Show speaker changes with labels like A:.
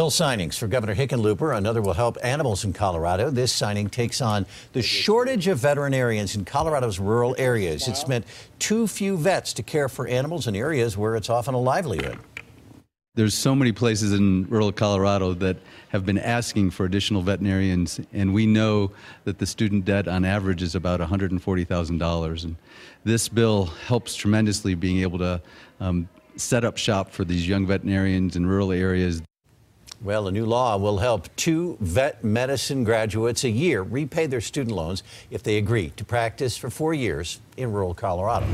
A: Bill signings for Governor Hickenlooper. Another will help animals in Colorado. This signing takes on the shortage of veterinarians in Colorado's rural areas. It's meant too few vets to care for animals in areas where it's often a livelihood.
B: There's so many places in rural Colorado that have been asking for additional veterinarians, and we know that the student debt on average is about $140,000. And this bill helps tremendously being able to um, set up shop for these young veterinarians in rural areas.
A: Well, a new law will help two vet medicine graduates a year repay their student loans if they agree to practice for four years in rural Colorado.